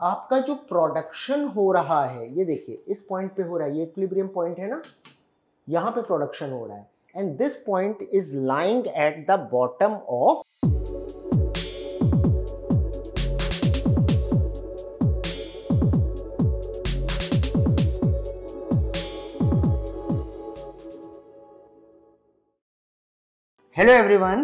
आपका जो प्रोडक्शन हो रहा है ये देखिए इस पॉइंट पे हो रहा है ये इक्विलिब्रियम पॉइंट है ना यहाँ पे प्रोडक्शन हो रहा है and this point is lying at the bottom of Hello everyone,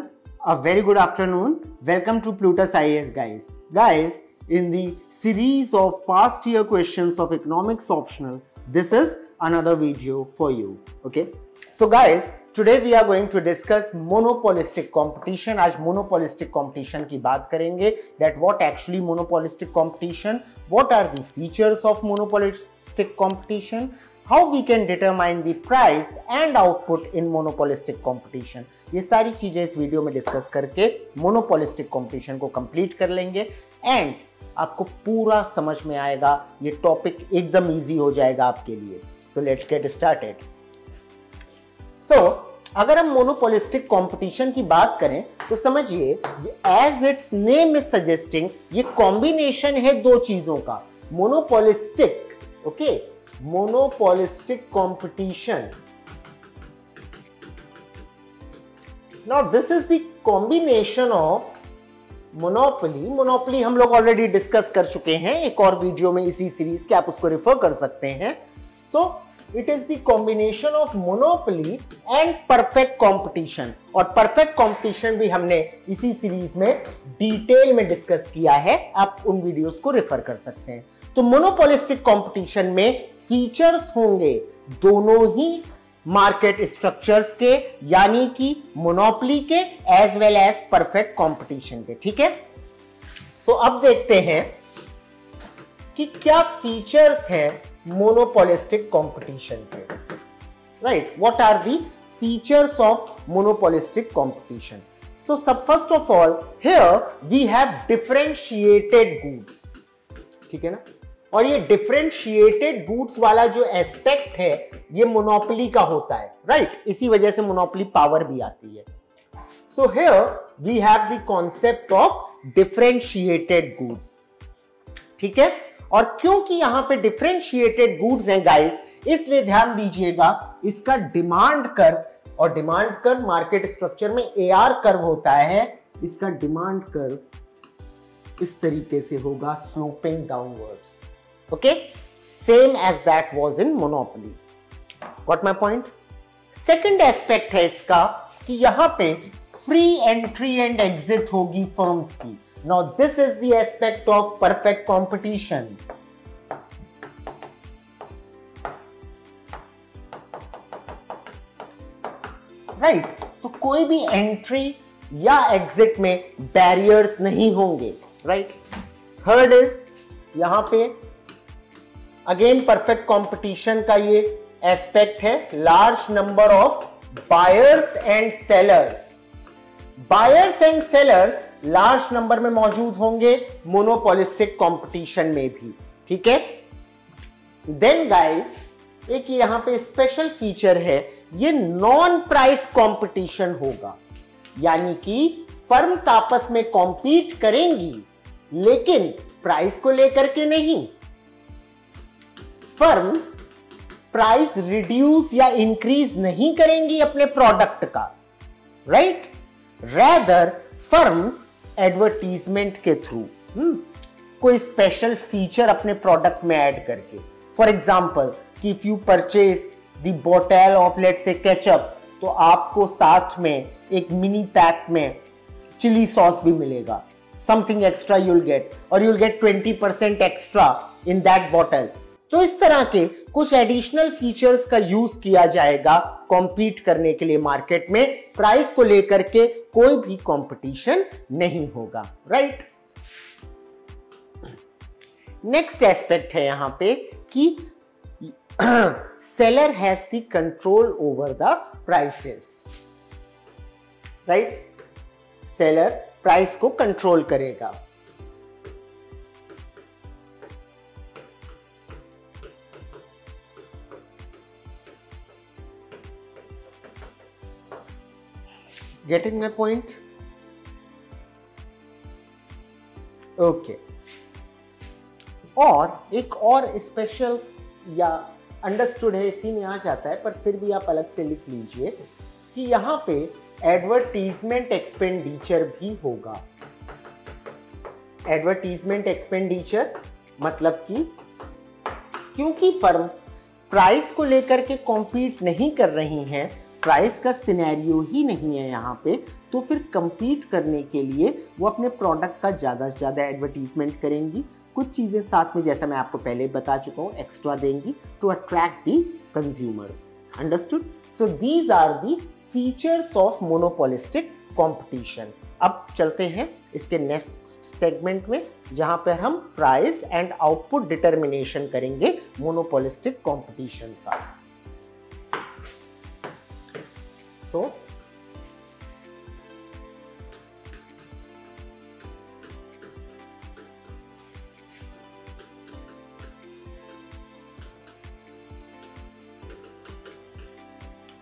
a very good afternoon. Welcome to Plutus IAS guys. Guys, in the series of past year questions of economics optional, this is another video for you. Okay. So guys, today we are going to discuss monopolistic competition. आज monopolistic competition की बात करेंगे that what actually monopolistic competition, what are the features of monopolistic competition, how we can determine the price and output in monopolistic competition. ये सारी चीज़ें इस video में discuss करके मोनोपोलिस्टिक कंपटीशन को कंप्लीट कर लेंगे एंड आपको पूरा समझ में आएगा। ये टॉपिक एकदम इजी हो जाएगा आपके लिए। So let's get started so अगर हम मोनोपोलिस्टिक कंपटीशन की बात करें तो समझिए as its name is suggesting ये कॉम्बिनेशन है दो चीज़ों का। Monopolistic okay monopolistic competition now, this is the combination of monopoly monopoly हम लोग ऑलरेडी डिस्कस कर चुके हैं। एक और वीडियो में इसी सीरीज़ के आप उसको रिफर कर सकते हैं। So it is the combination of monopoly and perfect competition और परफेक्ट कंपटीशन भी हमने इसी सीरीज़ में डिटेल में डिस्कस किया है। आप उन वीडियोस को रेफर कर सकते हैं। तो मोनोपोलिस्टिक कंपटीशन में फीचर्स होंगे। दोनों ही मार्केट स्ट्रक्चर्स के, यानी कि मोनोपली के as well as perfect competition के, ठीक है? सो अब देखते हैं कि क्या फीचर्स हैं मोनोपोलिस्टिक कंपटीशन के। Right what are the features of monopolistic competition so सब first of all here we have differentiated goods ठीक है ना? और ये डिफ्रेंशिएटेड गुड्स वाला जो एस्पेक्ट है ये मोनोपली का होता है राइट right? इसी वजह से मोनोपली पावर भी आती है। So here we have the concept of differentiated goods ठीक है? और क्योंकि यहाँ पे डिफ्रेंशिएटेड गुड्स हैं गाइस इसलिए ध्यान दीजिएगा, इसका डिमांड कर्व और डिमांड कर्व मार्केट स्ट्रक्चर में ए आर कर्व होता है, इसका डिमांड कर्व इस तरीके से होगा sloping downwards okay same as that was in monopoly. Got my point second aspect है इसका कि यहाँ पे फ्री एंट्री एंड एग्जिट होगी फर्म्स की। Now this is the aspect of perfect competition. Right तो कोई भी एंट्री या एग्जिट में बैरियर्स नहीं होंगे। राइट थर्ड इज़ यहाँ पे अगेन परफेक्ट कंपटीशन का ये एस्पेक्ट है large number of buyers and sellers buyers and sellers large number में मौजूद होंगे मोनोपोलिस्टिक कंपटीशन में भी, ठीक है? देन गाइस एक यहाँ पे स्पेशल फीचर है, ये नॉन प्राइस कंपटीशन होगा। यानी कि फर्म्स आपस में कॉम्पीट करेंगी, लेकिन प्राइस को लेकर के नहीं। फर्म्स प्राइस रिड्यूस या इंक्रीज नहीं करेंगी अपने प्रोडक्ट का राइट रेदर फर्म्स एडवर्टीजमेंट के थ्रू hmm, कोई स्पेशल फीचर अपने प्रोडक्ट में ऐड करके। For example if you purchase the bottle of let's say ketchup तो आपको साथ में एक मिनी पैक में चिली सॉस भी मिलेगा। समथिंग एक्स्ट्रा यूल गेट और you'll get 20 percent extra in that bottle तो इस तरह के कुछ एडिशनल फीचर्स का यूज़ किया जाएगा कॉम्पीट करने के लिए मार्केट में। प्राइस को लेकर के कोई भी कंपटीशन नहीं होगा राइट नेक्स्ट एस्पेक्ट है यहाँ पे कि seller has the control over the prices right seller price को कंट्रोल करेगा। Getting my point? Okay. और एक और स्पेशल या अंडरस्टूड है, इसी में आ जाता है, पर फिर भी आप अलग से लिख लीजिए कि यहाँ पे एडवर्टीजमेंट एक्सपेंडिचर भी होगा एडवर्टीजमेंट एक्सपेंडिचर मतलब कि क्योंकि फर्म्स प्राइस को लेकर के कॉम्पीट नहीं कर रही हैं प्राइस का सिनेरियो ही नहीं है यहाँ पे तो फिर कंपीट करने के लिए वो अपने प्रोडक्ट का ज़्यादा से ज़्यादा एडवर्टीजमेंट करेंगी। कुछ चीज़ें साथ में, जैसा मैं आपको पहले बता चुका हूँ एक्स्ट्रा देंगी to attract the consumers understood so these are the features of monopolistic competition अब चलते हैं इसके नेक्स्ट सेगमेंट में, जहाँ पर हम प्राइस एंड आउटपुट डिटर्मिनेशन करेंगे मोनोपोलिस्टिक कंपटीशन का। So so,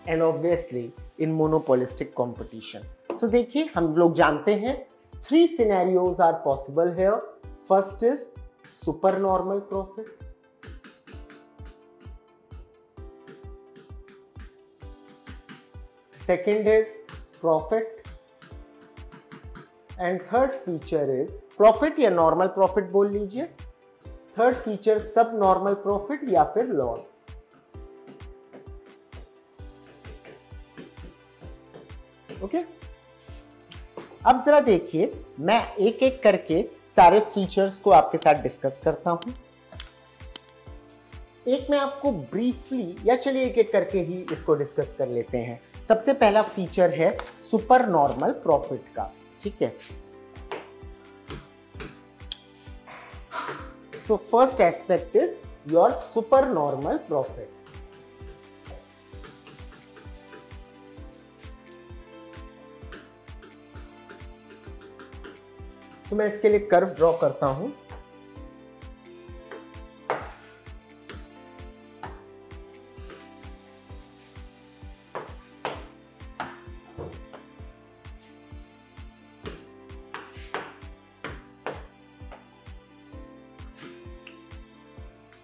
and obviously in monopolistic competition. So देखिए हम लोग जानते हैं three scenarios are possible here. First is supernormal profit. Second is profit. And third feature is profit या normal profit बोल लीजिए थर्ड फीचर सब नॉर्मल प्रॉफिट या फिर लॉस ओके okay? अब जरा देखिए, मैं एक एक करके सारे फीचर्स को आपके साथ डिस्कस करता हूँ एक मैं आपको ब्रीफली या चलिए एक एक करके ही इसको डिस्कस कर लेते हैं सबसे पहला फीचर है सुपर नॉर्मल प्रॉफिट का, ठीक है? So first aspect is your super normal profit तो मैं इसके लिए कर्व ड्रॉ करता हूँ।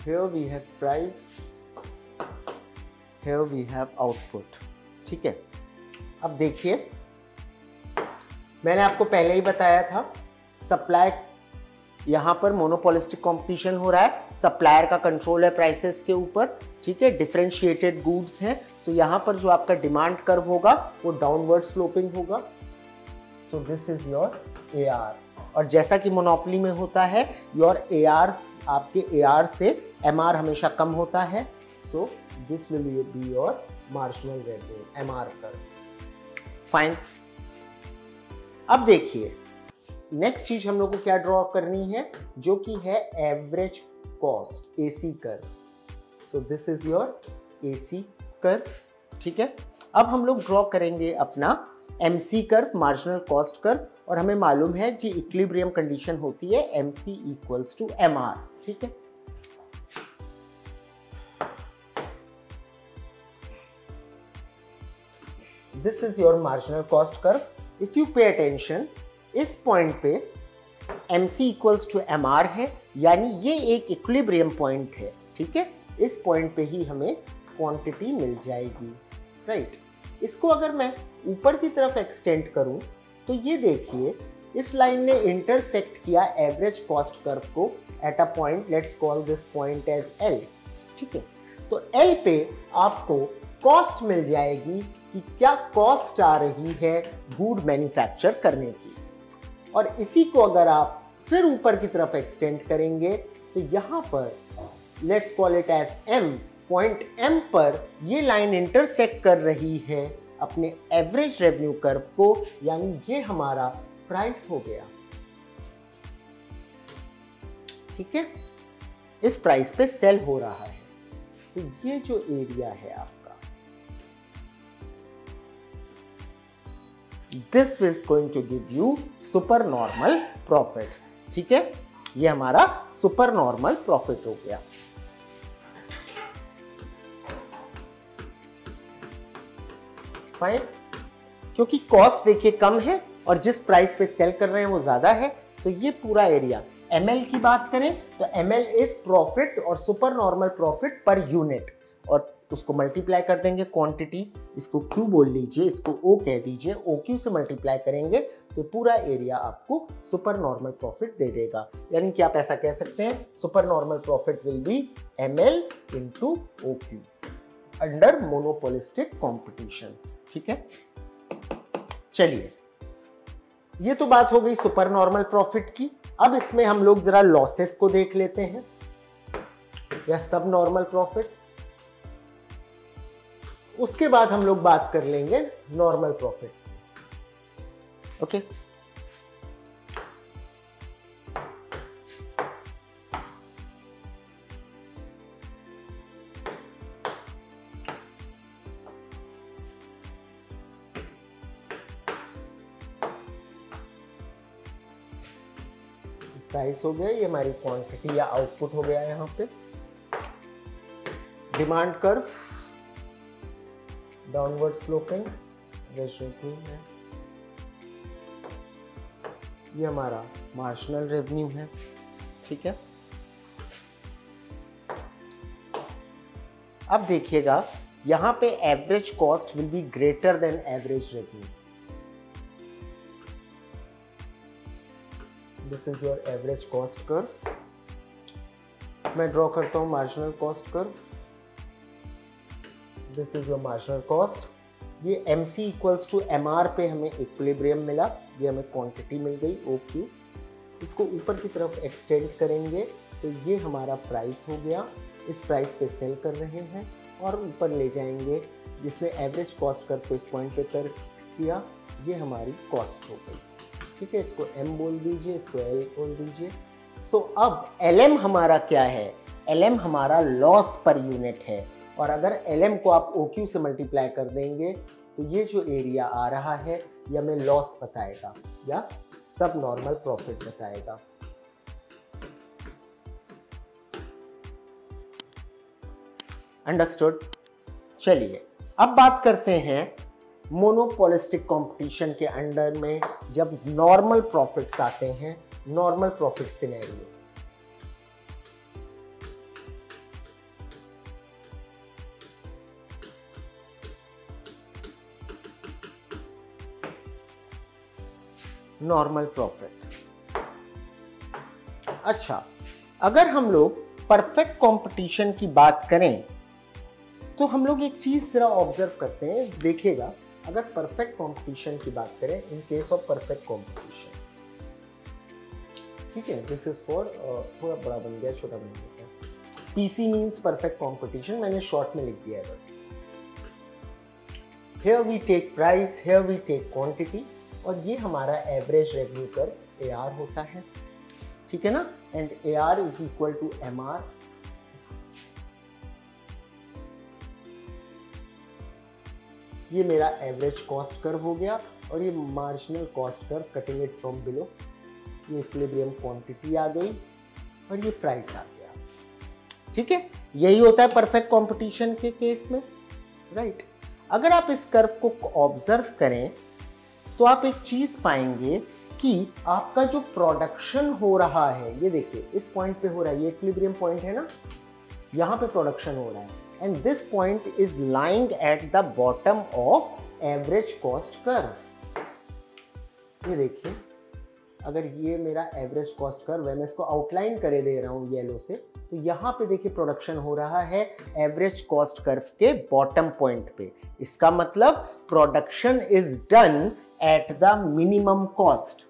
Here we have price, here we have output. ठीक है? अब देखिए। मैंने आपको पहले ही बताया था सप्लाई यहाँ पर मोनोपोलिस्टिक कंपटीशन हो रहा है। सप्लायर का कंट्रोल है प्राइसेस के ऊपर। ठीक है? डिफ्रेंशिएटेड गुड्स हैं। तो यहाँ पर जो आपका डिमांड कर्व होगा, वो डाउनवर्ड स्लोपिंग होगा। So this is your A और जैसा कि मोनोपली में होता है योर एआर आपके एआर से एमआर हमेशा कम होता है। So this will be your marginal revenue M R curve fine अब देखिए नेक्स्ट चीज़ हम लोग को क्या ड्रॉ करनी है, जो कि है average cost AC curve so this is your AC curve ठीक है? अब हम लोग ड्रॉ करेंगे अपना M C curve marginal cost curve और हमें मालूम है कि इक्विलिब्रियम कंडीशन होती है M C equals to M R ठीक है? This is your marginal cost curve if you pay attention इस पॉइंट पे M C equals to M R है, यानी ये एक इक्विलिब्रियम पॉइंट है, ठीक है? इस पॉइंट पे ही हमें क्वांटिटी मिल जाएगी राइट right? इसको अगर मैं ऊपर की तरफ़ एक्सटेंड करूँ तो ये देखिए, इस लाइन ने इंटरसेक्ट किया एवरेज कॉस्ट कर्व को at a point let's call this point as L ठीक है? तो एल पे आपको कॉस्ट मिल जाएगी कि क्या कॉस्ट आ रही है गुड मैन्युफैक्चर करने की। और इसी को अगर आप फिर ऊपर की तरफ़ एक्सटेंड करेंगे तो यहाँ पर let's call it as M point M पर ये लाइन इंटरसेक्ट कर रही है अपने एवरेज रेवेन्यू कर्व को, यानी ये हमारा प्राइस हो गया। ठीक है? इस प्राइस पे सेल हो रहा है। तो ये जो एरिया है आपका this is going to give you super normal profits ठीक है? ये हमारा सुपर नॉर्मल प्रॉफिट हो गया। फाइन क्योंकि कॉस्ट देखिए कम है और जिस प्राइस पे सेल कर रहे हैं वो ज़्यादा है तो ये पूरा एरिया एमएल की बात करें तो एम एल इज़ प्रॉफिट और super normal profit per unit और उसको मल्टीप्लाई कर देंगे क्वांटिटी इसको क्यू बोल लीजिए, इसको ओ कह दीजिए ओ क्यू से मल्टीप्लाई करेंगे तो पूरा एरिया आपको सुपर नॉर्मल प्रॉफिट दे देगा। यानी कि आप ऐसा कह सकते हैं super normal profit will be M L into O Q under monopolistic competition ठीक है? चलिए। ये तो बात हो गई सुपर नॉर्मल प्रॉफिट की। अब इसमें हम लोग जरा लॉसेस को देख लेते हैं। या सब नॉर्मल प्रॉफिट। उसके बाद हम लोग बात कर लेंगे नॉर्मल प्रॉफिट। ओके? प्राइस हो गया, ये हमारी क्वांटिटी या आउटपुट हो गया यहाँ पे। डिमांड कर्व डाउनवर्ड स्लोपिंग है। ये हमारा मार्जिनल रेवेन्यू है, ठीक है? अब देखिएगा, यहाँ पे average cost will be greater than average revenue this is your average cost curve मैं ड्रॉ करता हूँ marginal cost curve this is your marginal cost ये M C equals to M R पे हमें इक्विलिब्रियम मिला। ये हमें क्वांटिटी मिल गई ओ क्यू इसको ऊपर की तरफ़ एक्सटेंड करेंगे तो ये हमारा प्राइस हो गया। इस प्राइस पे सेल कर रहे हैं और ऊपर ले जाएँगे। जिसने एवरेज कॉस्ट कर तो इस पॉइंट पे कर किया, ये हमारी कॉस्ट हो गई। ठीक है इसको एम बोल दीजिए इसको एल बोल दीजिए। सो so, अब एल एम हमारा क्या है? एल एम हमारा लॉस पर यूनिट है। और अगर एल एम को आप ओ क्यू से मल्टीप्लाई कर देंगे तो ये जो एरिया आ रहा है ये हमें लॉस बताएगा या सब नॉर्मल प्रॉफिट बताएगा। अंडरस्टूड चलिए अब बात करते हैं मोनोपोलिस्टिक कंपटीशन के अंडर में जब नॉर्मल प्रॉफिट्स आते हैं normal profit scenario normal profit अच्छा अगर हम लोग परफेक्ट कंपटीशन की बात करें तो हम लोग एक चीज़ जरा ऑब्ज़र्व करते हैं, देखिएगा। अगर परफेक्ट कंपटीशन की बात करें in case of perfect competition ठीक है? दिस इज़ फॉर थोड़ा बड़ा बन गया, छोटा बन गया। पीसी मींस परफेक्ट कंपटीशन मैंने शॉर्ट में लिख दिया है बस। Here we take price, here we take quantity, और ये हमारा एवरेज रेवेन्यू कर ए आर होता है। ठीक है ना? And A R is equal to M R ये मेरा एवरेज कॉस्ट कर्व हो गया और ये marginal cost curve cutting it from below ये इक्विलिब्रियम क्वांटिटी आ गई और ये प्राइस आ गया। ठीक है? यही होता है परफेक्ट कंपटीशन के केस में राइट right. अगर आप इस कर्व को ऑब्ज़र्व करें तो आप एक चीज़ पाएँगे कि आपका जो प्रोडक्शन हो रहा है, ये देखिए, इस पॉइंट पे हो रहा है, ये इक्विलिब्रियम पॉइंट है ना? यहाँ पे प्रोडक्शन हो रहा है। And this point is lying at the bottom of average cost curve ये देखिए, अगर ये मेरा एवरेज कॉस्ट कर्व है, मैं इसको आउटलाइन करे दे रहा हूँ येलो से तो यहाँ पे देखिए प्रोडक्शन हो रहा है एवरेज कॉस्ट कर्व के बॉटम पॉइंट पे। इसका मतलब production is done at the minimum cost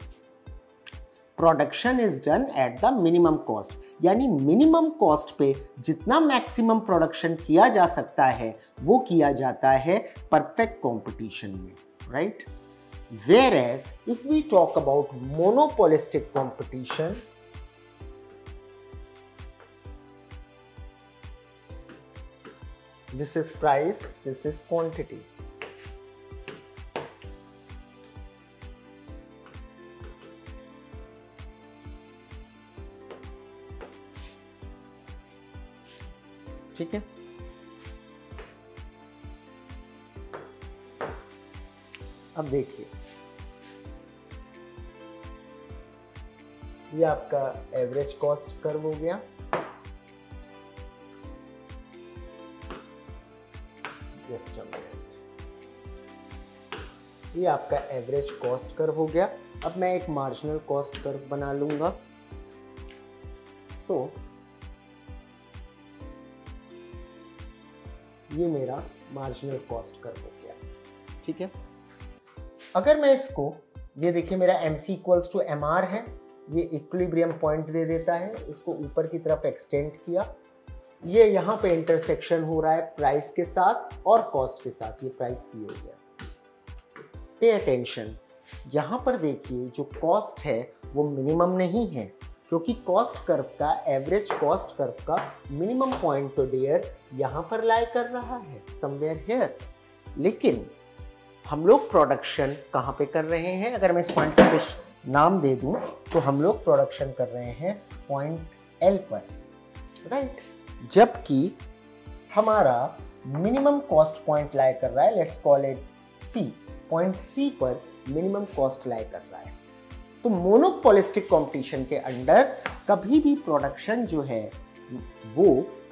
production is done at the minimum cost यानी मिनिमम कॉस्ट पे जितना मैक्सिमम प्रोडक्शन किया जा सकता है, वो किया जाता है परफेक्ट कंपटीशन में right whereas if we talk about monopolistic competition this is price, this is quantity. ठीक है? अब देखिए। ये आपका एवरेज कॉस्ट कर्व हो गया। ये आपका एवरेज कॉस्ट कर्व हो गया। अब मैं एक मार्जिनल कॉस्ट कर्व बना लूँगा। सो so, ये मेरा मार्जिनल कॉस्ट कर्व हो गया। ठीक है? अगर मैं इसको, ये देखिए मेरा M C equals to M R है, ये इक्विलिब्रियम पॉइंट दे देता है, इसको ऊपर की तरफ़ एक्सटेंड किया। ये यहाँ पे इंटरसेक्शन हो रहा है प्राइस के साथ और कॉस्ट के साथ, ये प्राइस पी हो गया। पे अटेंशन यहाँ पर देखिए जो कॉस्ट है, वो मिनिमम नहीं है। क्योंकि कॉस्ट कर्व का एवरेज कॉस्ट कर्व का मिनिमम पॉइंट तो डेयर यहाँ पर लाई कर रहा है समवेयर हेयर लेकिन हम लोग प्रोडक्शन कहाँ पे कर रहे हैं? अगर मैं इस पॉइंट का कुछ नाम दे दूँ तो हम लोग प्रोडक्शन कर रहे हैं पॉइंट एल पर राइट? जबकि हमारा मिनिमम कॉस्ट पॉइंट लाई कर रहा है let's call it C point C पर मिनिमम कॉस्ट लाई कर रहा है। तो मोनोपोलिस्टिक कंपटीशन के अंडर कभी भी प्रोडक्शन जो है, वो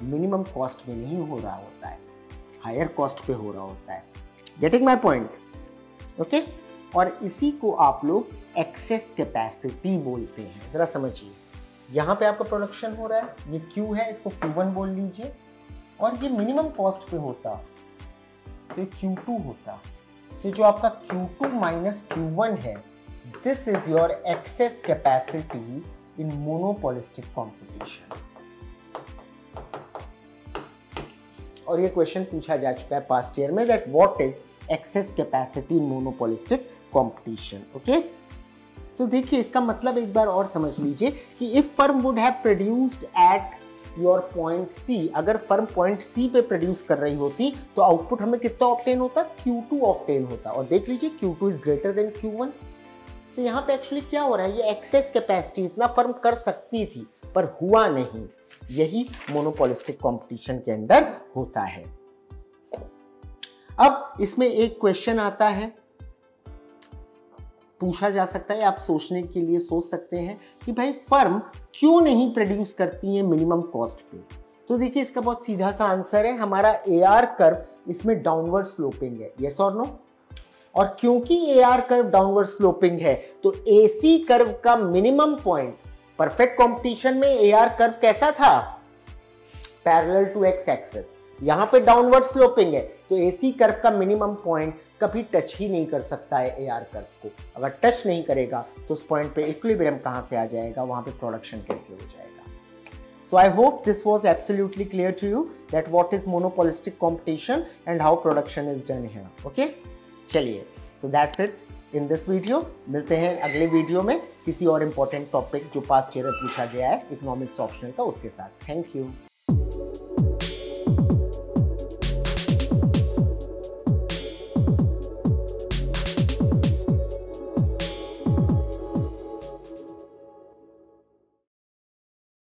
मिनिमम कॉस्ट में नहीं हो रहा होता है। हायर कॉस्ट पे हो रहा होता है। गेटिंग माई पॉइंट ओके और इसी को आप लोग एक्सेस कैपेसिटी बोलते हैं। ज़रा समझिए। यहाँ पे आपका प्रोडक्शन हो रहा है। ये क्यू है, इसको क्यू वन बोल लीजिए। और ये मिनिमम कॉस्ट पे होता तो क्यू टू होता। तो जो आपका Q two minus Q one है this is your excess capacity in monopolistic competition और ये क्वेश्चन पूछा जा चुका है पास्ट ईयर में that what is excess capacity monopolistic competition okay तो देखिए, इसका मतलब एक बार और समझ लीजिए कि if firm would have produced at your point C अगर फर्म पॉइंट सी पे प्रोड्यूस कर रही होती तो आउटपुट हमें कितना ऑप्टेन होता? Q2 ऑप्टेन होता। और देख लीजिए Q2 is greater than Q1 तो यहाँ पे एक्चुअली क्या हो रहा है? ये एक्सेस कैपेसिटी इतना फर्म कर सकती थी, पर हुआ नहीं। यही मोनोपोलिस्टिक कंपटीशन के अंदर होता है। अब इसमें एक क्वेश्चन आता है। पूछा जा सकता है, आप सोचने के लिए सोच सकते हैं कि भाई फर्म क्यों नहीं प्रोड्यूस करती है मिनिमम कॉस्ट पे? तो देखिए, इसका बहुत सीधा सा आंसर है। हमारा ए आर कर्व इसमें डाउनवर्ड स्लोपिंग है। यस और नो और क्योंकि A R curve downward sloping है तो ए सी कर्व का मिनिमम पॉइंट परफेक्ट कॉम्पिटिशन में ए आर कर्व कैसा था? पैरेलल टू एक्स एक्सेस यहाँ पे डाउनवर्ड स्लोपिंग है तो एसी कर्व का मिनिमम पॉइंट कभी टच ही नहीं कर सकता है ए आर कर्व को। अगर टच नहीं करेगा तो उस पॉइंट पे इक्विलिब्रियम कहाँ से आ जाएगा? वहाँ पे प्रोडक्शन कैसे हो जाएगा? So, I hope this was absolutely clear to you that what is monopolistic competition and how production is done here. Okay? चलिए so that's it in this video मिलते हैं अगले वीडियो में किसी और इम्पोर्टेंट टॉपिक जो पास ईयर पूछा गया है इकोनॉमिक्स ऑप्शनल का, उसके साथ. Thank you